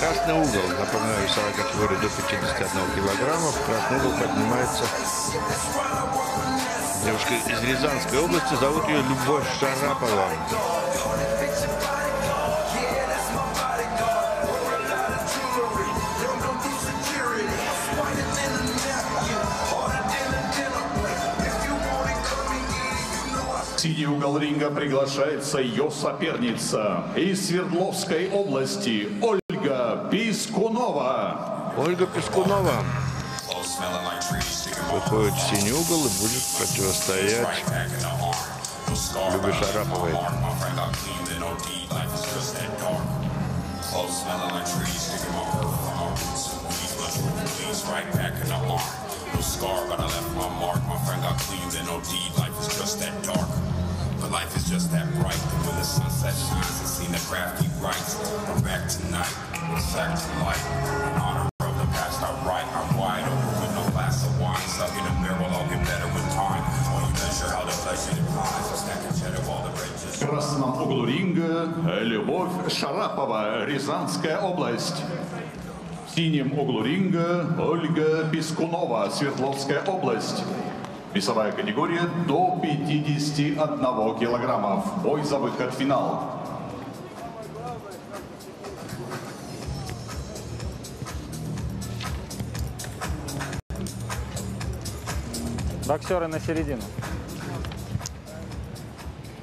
Красный угол, напоминаю, весовая категория до 51 килограмма. В красный угол поднимается девушка из Рязанской области. Зовут ее Любовь Шарапова. синий угол ринга приглашается ее соперница из Свердловской области Ольга Пискунова. Ольга Пискунова выходит в синий угол и будет противостоять Любе Шараповой. Right back in the arm. No scar, but I left my mark. My friend got cleaned and OD. Life is just that dark. But life is just that bright. And when the sunset shines, it's seen the craft he writes. I'm back tonight. It's back to life. In honor of the past I write. I'm wide open with no glass of wine. Stuck in a barrel, I'll get better with time. When you measure how the pleasure declines. I stack a cheddar while the bread just... Красном углу ринга Любовь Шарапова, Рязанская область. В синем углу ринга Ольга Пискунова, Свердловская область. Весовая категория до 51 килограммов. Бой за выход в финал. Боксеры на середину.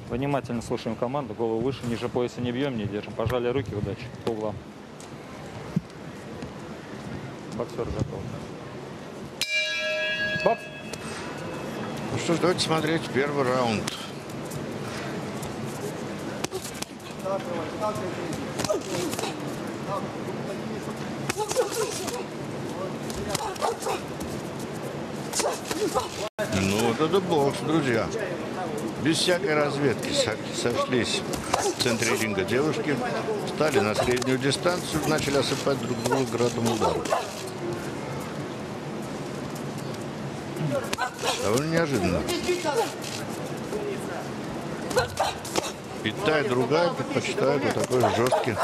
Внимательно слушаем команду. Голову выше, ниже пояса не бьем, не держим. Пожали руки, удачи. По углам. Боксер готов. Бокс! Ну что ж, давайте смотреть первый раунд. Ну, вот это бокс, друзья. Без всякой разведки сошлись в центре ринга девушки, стали на среднюю дистанцию, начали осыпать друг друга градом ударов. Довольно неожиданно. И та, и другая предпочитают вот такой жесткий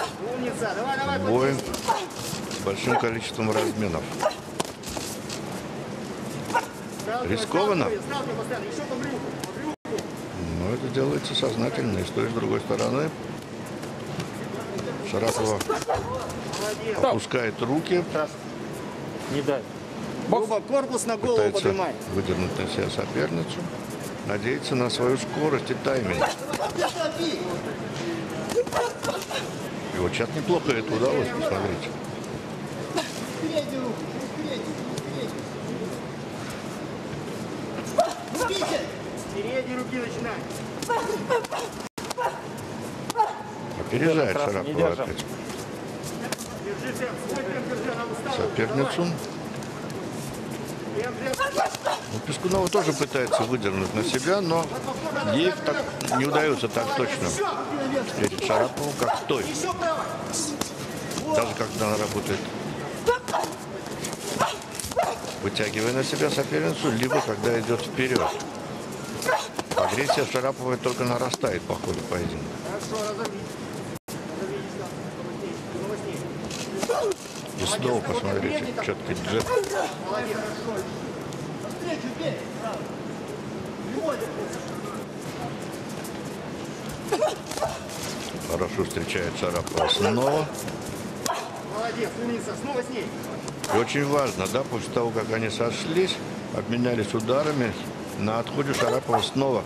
бой с большим количеством разменов. Рискованно. Но это делается сознательно. И с той, и с другой стороны Шарапова опускает руки. Не дай. Оба корпус на голову Пытается поднимай. выдернуть на себя соперницу. Надеется на свою скорость и тайминг. И вот сейчас неплохо это удалось, посмотрите. Руки начинай. Опережает Шарапова опять соперницу. Ну, Пескунова тоже пытается выдернуть на себя, но ей так не удается так точно встретить Шарапову, как той. Даже когда она работает, вытягивая на себя соперницу, либо когда идет вперед. Агрессия Шараповой только нарастает по ходу поединка. И снова посмотрите, четкий бей. Хорошо встречает Шарапова снова. Молодец, умница. Снова с ней. И очень важно, да, после того, как они сошлись, обменялись ударами, на отходе Шарапова снова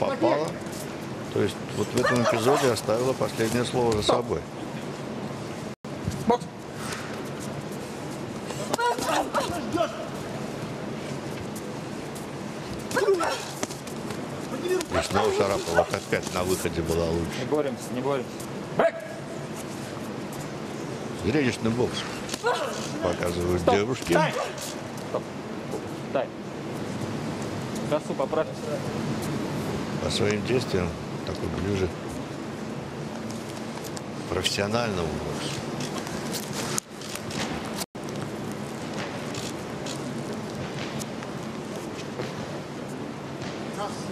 попала. То есть вот в этом эпизоде оставила последнее слово за собой. И снова Шарапова вот опять на выходе была Не лучше. боремся, не боремся. Зрелищный бокс показывают девушки. Дай! Стоп. Дай. Косу поправь. По своим действиям такой ближе к профессиональному боксу.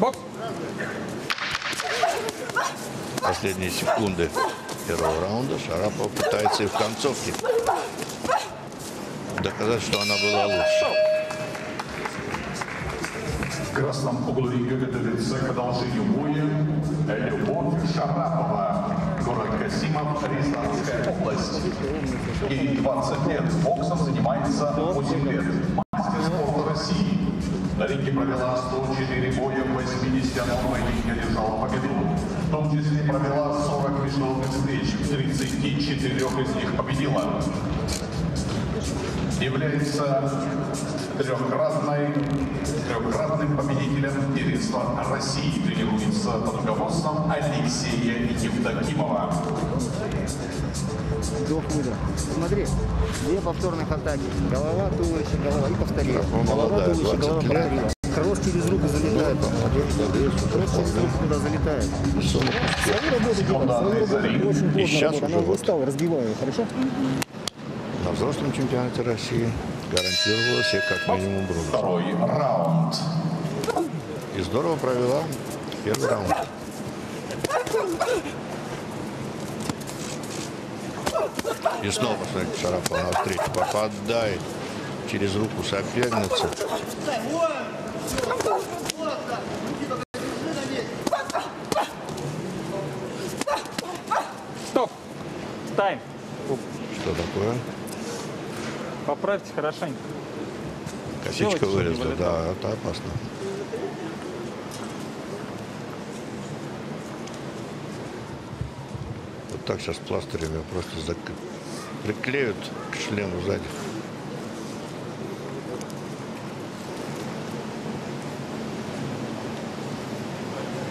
Бокс! Последние секунды первого раунда. Шарапова пытается и в концовке доказать, что она была лучше. Красном углу ринга готовится к продолжению боя Любовь Шарапова, город Касимов, Рязанская область. Ей 20 лет, боксом занимается 8 лет. Мастер спорта России. На ринге провела 104 боя, в 81 поединке одержала победу. В том числе провела 40 международных встреч, в 34 из них победила является трехкратной, трехкратным победителем первенства России. Тренируется под руководством Алексея Евдокимова. Вдох-выдох. Смотри, две повторных атаки. Голова, туловище, голова. И повторила. Ну, Голова, туловище, 20 голова, лет. повторила. Кросс через руку залетает. Кросс через руку туда залетает. Свою работу делай, свою работу. Очень плотно сейчас работа. уже Она вот. устала, разбиваю, хорошо? Взрослом чемпионате России гарантировала себе как минимум бронзу. Второй раунд. И здорово провела первый раунд. И снова, посмотрите, Шарапова навстречу попадает через руку соперницы. Стоп! Тайм! Что такое? Поправьте хорошенько. Косичка вылезла, да, это опасно. Вот так сейчас пластырями просто зак- приклеют к шлему сзади.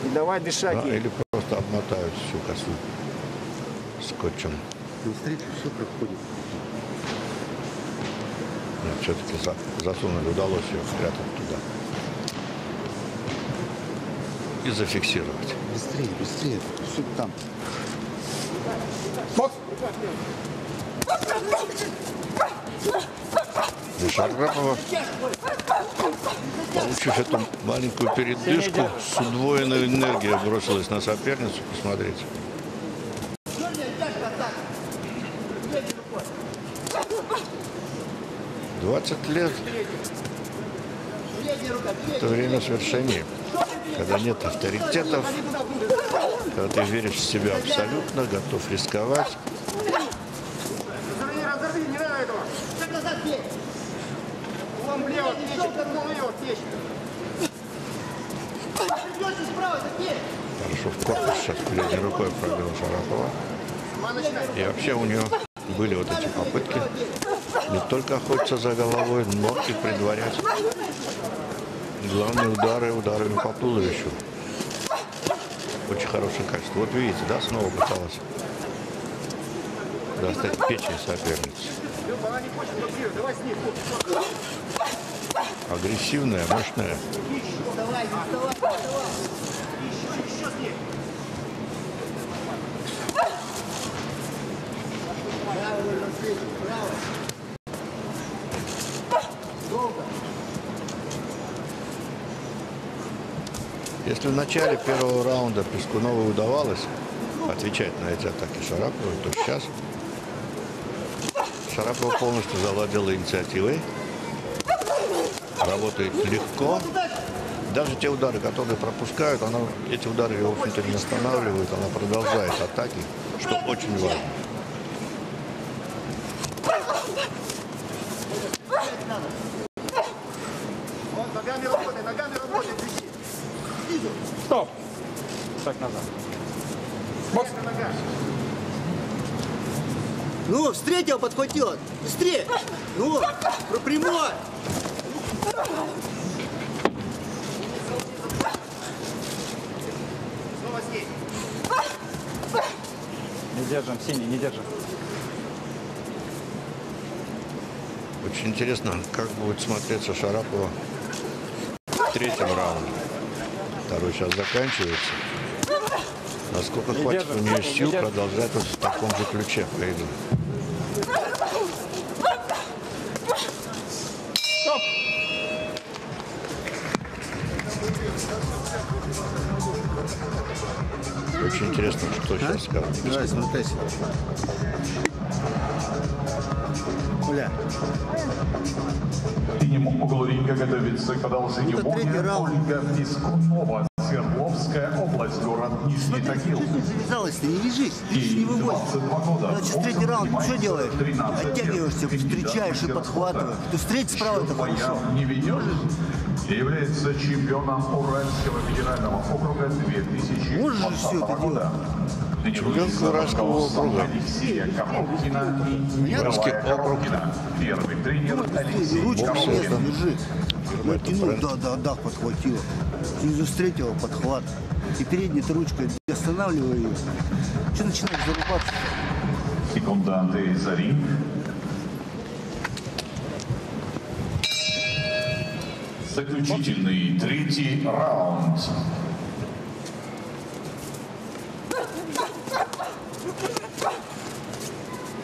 И давай Да, дышаки. или просто обмотают всю косу скотчем. Навстречу все проходит. Все-таки засунули, удалось ее спрятать туда. И зафиксировать. Быстрее, быстрее. Все там. И Шарапова, получив эту маленькую передышку, с удвоенной энергией бросилась на соперницу. Посмотрите. Двадцать лет – это время свершений, когда нет авторитетов, когда ты веришь в себя абсолютно, готов рисковать. Хорошо в корпус сейчас передней рукой пробила Шарапова. И вообще у нее были вот эти попытки не только охотиться за головой, но и предварять главные удары ударами по туловищу. Очень хорошее качество. Вот видите, да, снова пыталась достать печень соперницы. Люба, она не хочет, Если в начале первого раунда Пескуновой удавалось отвечать на эти атаки Шараповой, то сейчас Шарапова полностью заладила инициативой. Работает легко. Даже те удары, которые пропускают, она, эти удары ее, в общем-то, не останавливают. Она продолжает атаки, что очень важно. Ногами работай, ногами работай. Стоп! Шаг назад. Нога. Ну, встретил, подхватил. Быстрее. Ну, про- прямой. Снова с ней. Не держим, синий, не держим. Очень интересно, как будет смотреться Шарапова в третьем раунде. Второй сейчас заканчивается. Насколько Не хватит держим, у нее не сил держим. продолжать вот в таком же ключе поединок. Стоп! Очень интересно, что Кто сейчас скажет? Давай, смотрись. Оля, В синем углу ринга готовится к продолжению Это третий боя. Ольга Пискунова, Свердловская область, город Нижний Тагил. завязалась, ты не вяжись, ты же не Ей выводишь. 22 года. Значит, третий раунд, что делаешь? 13 лет. Оттягиваешься, встречаешь и подхватываешь. Ты встреть справа, это Счет боя хорошо. не ведет. Является чемпионом Уральского федерального округа 2020 Можешь же всё это года. Чемпион Уральского округа. Алексея Коробкина и Николая округ. Коробкина. Первый тренер Алексей Ручку Бокс вниз, это- держи. это Натянул, бренд. да, да, да, подхватила. Снизу встретила, подхват. И передней ты ручкой останавливай ее. Что начинаешь зарубаться? Секунданты за ринг. Заключительный третий раунд.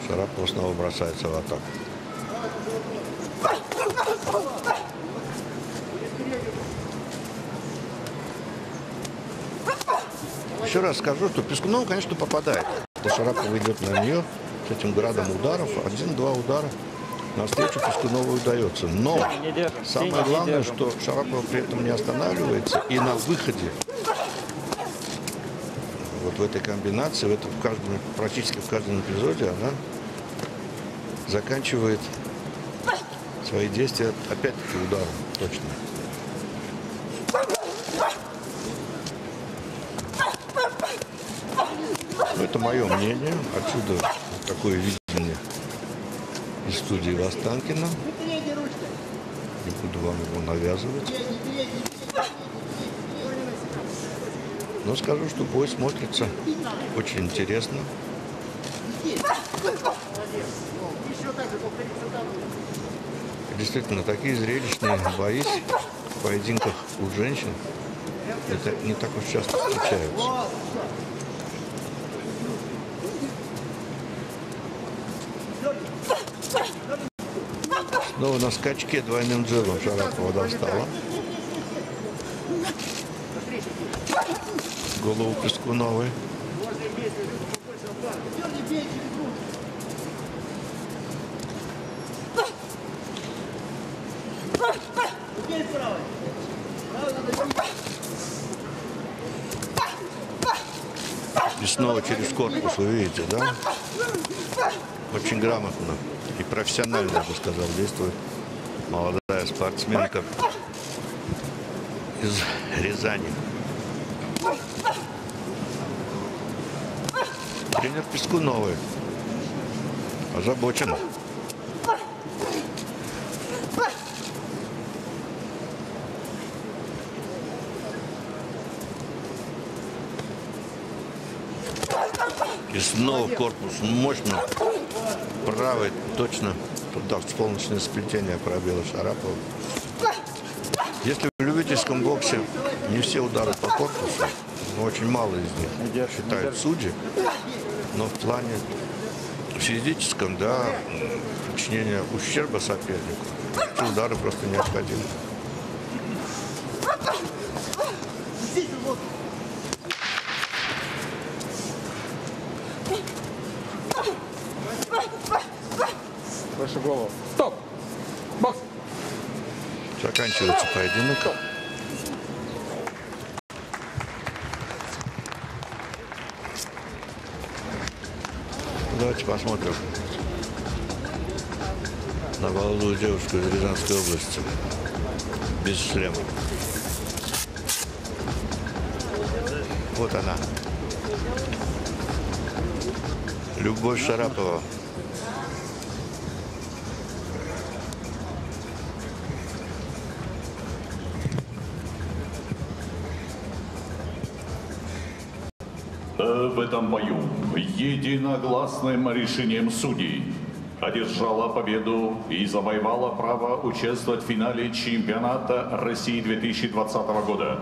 Шарапов снова бросается в атаку. Еще раз скажу, что Пескунова, конечно, попадает. Когда Шарапов идет на нее с этим градом ударов, один-два удара навстречу Пескунову удается. Но самое главное, что Шарапова при этом не останавливается и на выходе вот в этой комбинации, в этом, в каждом, практически в каждом эпизоде она заканчивает свои действия опять-таки ударом точно. Это мое мнение. Отсюда такое видение из студии Востанкина. Не буду вам его навязывать. Но скажу, что бой смотрится очень интересно. Действительно, такие зрелищные бои в поединках у женщин это не так уж часто встречаются. Снова на скачке двойным джебом Шарапова достала. Голову Пескуновой. И снова через корпус, вы видите, да? Очень грамотно и профессионально, я бы сказал, действует молодая спортсменка из Рязани. Тренер Пескуновой озабочен. И снова корпус мощно. Правый точно туда в солнечное сплетение пробила Шарапова. Если в любительском боксе не все удары по корпусу, очень мало из них считают судьи, но в плане физическом, да, причинения ущерба сопернику, эти удары просто необходимы. Выше голову. Стоп! Бокс! Заканчивается поединок. Давайте посмотрим на молодую девушку из Рязанской области. Без шлема. Вот она. Любовь Шарапова. В этом бою единогласным решением судей одержала победу и завоевала право участвовать в финале чемпионата России 2020 года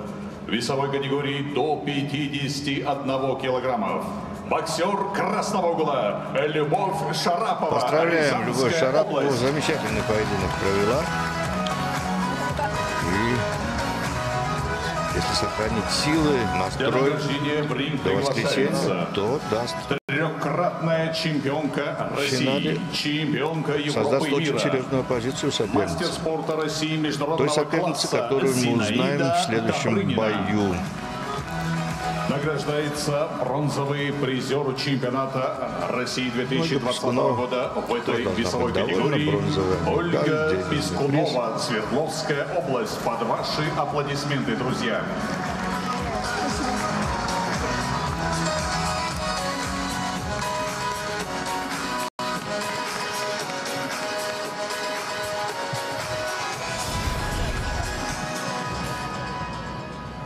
в весовой категории до 51 килограммов. Боксер красного угла Любовь Шарапова. Поздравляем Любовь область. Замечательный поединок провела. Если сохранить силы, настрой до воскресенья, то даст трехкратная чемпионка России, чемпионка Европы создаст и очень мира, серьезную оппозицию мастер соперницы. спорта России международного Той соперницы, класса которую мы узнаем Зинаида в следующем Добрынина. бою. Награждается бронзовый призер чемпионата России 2020 Пискунова года в этой весовой категории. Ольга Пискунова, Свердловская область. Под ваши аплодисменты, друзья.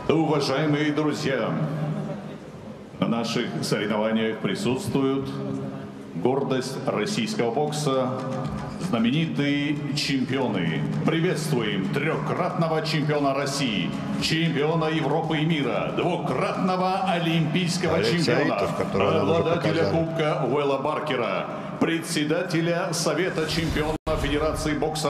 Уважаемые друзья, на наших соревнованиях присутствуют гордость российского бокса, знаменитые чемпионы. Приветствуем трехкратного чемпиона России, чемпиона Европы и мира, двукратного олимпийского Олег чемпиона, уже обладателя. Кубка Уэлла Баркера, председателя Совета чемпионов Федерации бокса